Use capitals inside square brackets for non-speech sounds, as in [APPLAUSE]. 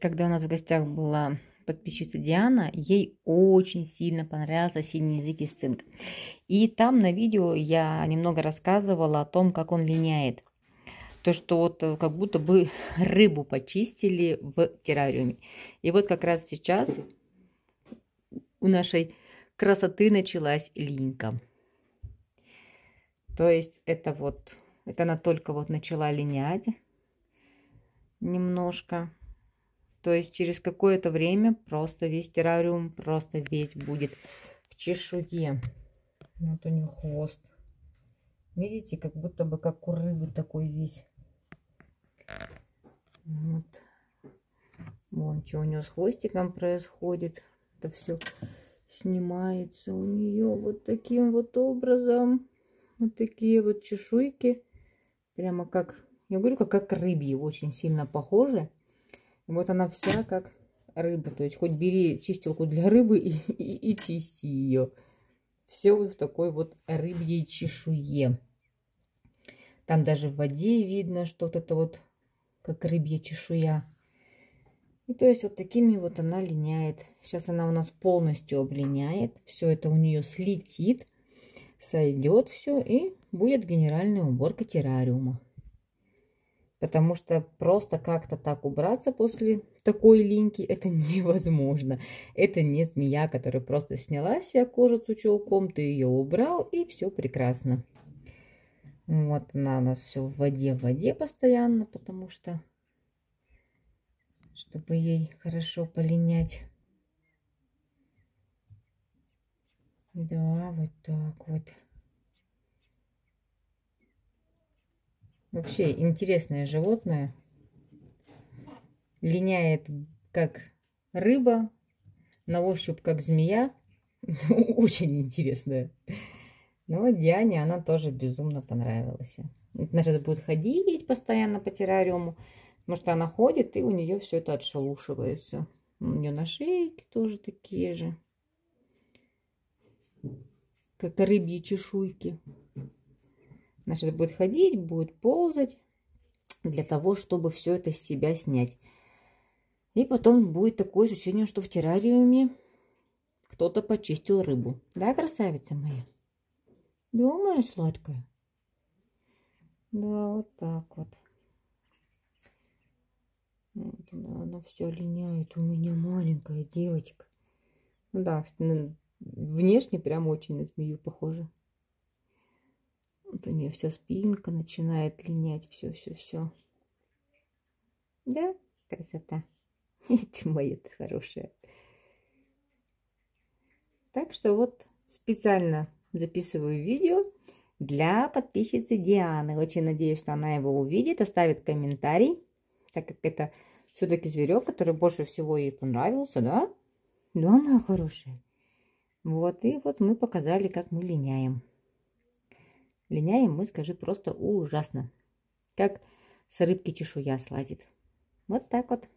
когда у нас в гостях была подписчица Диана, ей очень сильно понравился синий язык из цинк. И там на видео я немного рассказывала о том, как он линяет. То, что вот э, как будто бы [LAUGHS] рыбу почистили в террариуме. И вот как раз сейчас у нашей красоты началась линька. То есть это вот, это она только вот начала линять немножко. То есть через какое-то время просто весь террариум, просто весь будет в чешуе. Вот у нее хвост. Видите, как будто бы как у рыбы такой весь. Вот. Вон, что у нее с хвостиком происходит. Это все снимается у нее вот таким вот образом. Вот такие вот чешуйки. Прямо как, я говорю, как, как рыбьи. Очень сильно похожи. Вот она вся как рыба. То есть хоть бери чистилку для рыбы и, и, и чисти ее. Все вот в такой вот рыбьей чешуе. Там даже в воде видно, что вот это вот как рыбья чешуя. И то есть вот такими вот она линяет. Сейчас она у нас полностью облиняет. Все это у нее слетит, сойдет все и будет генеральная уборка террариума. Потому что просто как-то так убраться после такой линьки это [LAUGHS] невозможно. Это не змея, которая просто сняла себе кожу с чулком, ты ее убрал и все прекрасно. Вот она у нас все в воде, в воде постоянно, потому что, чтобы ей хорошо полинять. Да, вот так вот. Вообще интересное животное. Линяет как рыба, на ощупь как змея. [LAUGHS] Очень интересное. Но Диане она тоже безумно понравилась. Она сейчас будет ходить постоянно по террариуму, потому что она ходит, и у нее все это отшелушивается. У нее на шейке тоже такие же. Как рыбьи чешуйки. Значит, будет ходить, будет ползать для того, чтобы все это с себя снять. И потом будет такое ощущение, что в террариуме кто-то почистил рыбу. Да, красавица моя? Моя сладкая? Да, вот так вот. Вот она, она все линяет. У меня маленькая девочка. Да, внешне прям очень на змею похожа. Вот у нее вся спинка начинает линять. Все-все-все. Да, красота. [LAUGHS] Ты моя-то хорошая. Так что вот специально записываю видео для подписчицы Дианы. Очень надеюсь, что она его увидит, оставит комментарий, так как это все-таки зверек, который больше всего ей понравился, да? Да, моя хорошая. Вот, и вот мы показали, как мы линяем. Линяем мы, скажи, просто ужасно. Как с рыбки чешуя слазит. Вот так вот.